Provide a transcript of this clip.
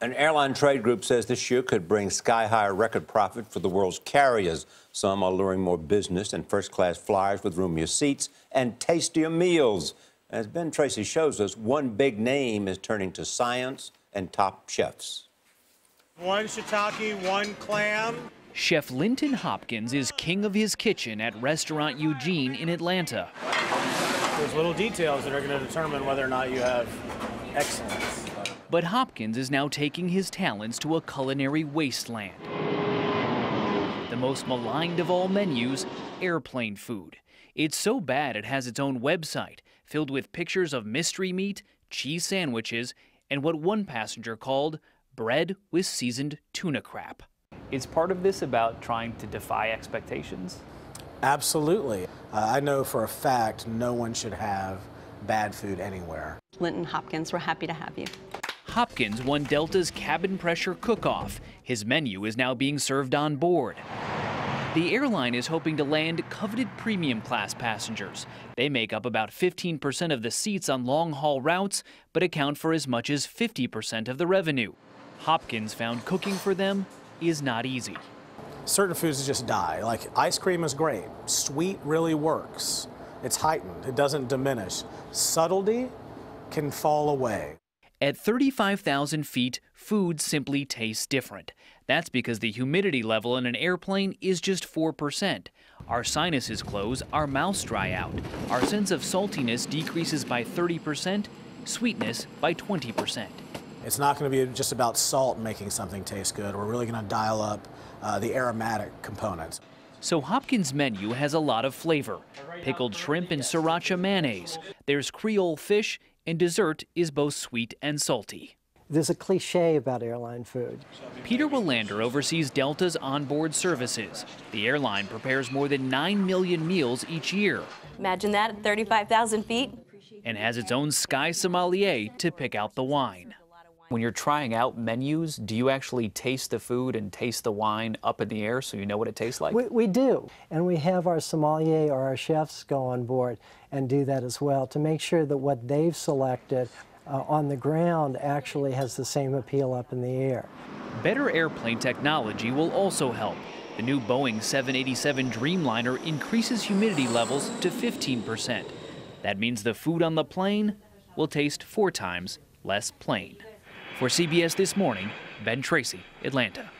An airline trade group says this year could bring sky-high record profit for the world's carriers. Some are luring more business and first-class flyers with roomier seats and tastier meals. As Ben Tracy shows us, one big name is turning to science and top chefs. One shiitake, one clam. Chef Linton Hopkins is king of his kitchen at Restaurant Eugene in Atlanta. There's little details that are going to determine whether or not you have excellence. But Hopkins is now taking his talents to a culinary wasteland. The most maligned of all menus, airplane food. It's so bad it has its own website filled with pictures of mystery meat, cheese sandwiches, and what one passenger called bread with seasoned tuna crap. Is part of this about trying to defy expectations? Absolutely. Uh, I know for a fact no one should have bad food anywhere. Linton Hopkins, we're happy to have you. Hopkins won Delta's cabin pressure cook-off. His menu is now being served on board. The airline is hoping to land coveted premium class passengers. They make up about 15% of the seats on long-haul routes, but account for as much as 50% of the revenue. Hopkins found cooking for them is not easy. Certain foods just die. Like ice cream is great. Sweet really works. It's heightened. It doesn't diminish. Subtlety can fall away. At 35,000 feet, food simply tastes different. That's because the humidity level in an airplane is just 4%. Our sinuses close, our mouths dry out. Our sense of saltiness decreases by 30%, sweetness by 20%. It's not going to be just about salt making something taste good. We're really going to dial up uh, the aromatic components. So Hopkins' menu has a lot of flavor. Pickled shrimp and sriracha mayonnaise. There's Creole fish and dessert is both sweet and salty. There's a cliche about airline food. Peter Willander oversees Delta's onboard services. The airline prepares more than 9 million meals each year. Imagine that at 35,000 feet. And has its own sky sommelier to pick out the wine. When you're trying out menus, do you actually taste the food and taste the wine up in the air so you know what it tastes like? We, we do. And we have our sommelier or our chefs go on board and do that as well to make sure that what they've selected uh, on the ground actually has the same appeal up in the air. Better airplane technology will also help. The new Boeing 787 Dreamliner increases humidity levels to 15%. That means the food on the plane will taste four times less plain. For CBS This Morning, Ben Tracy, Atlanta.